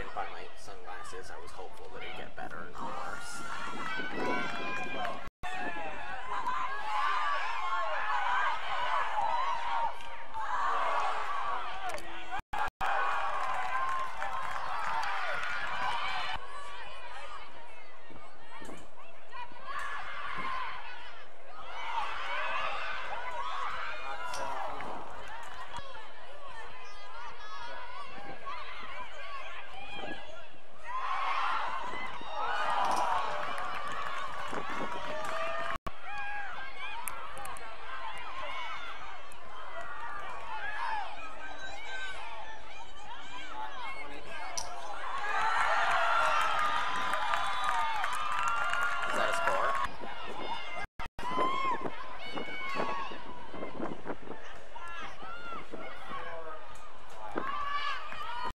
didn't buy my sunglasses, I was hopeful that it'd get better and worse.